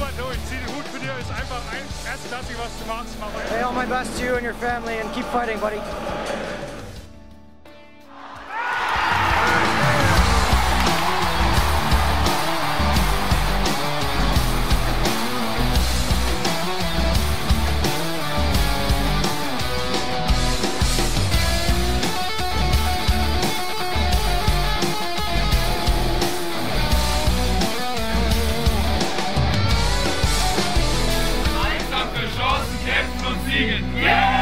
hood einfach ein erstklassig was du machst. Hey, all my best to you and your family and keep fighting, buddy. Kämpfen und siegen. Yeah!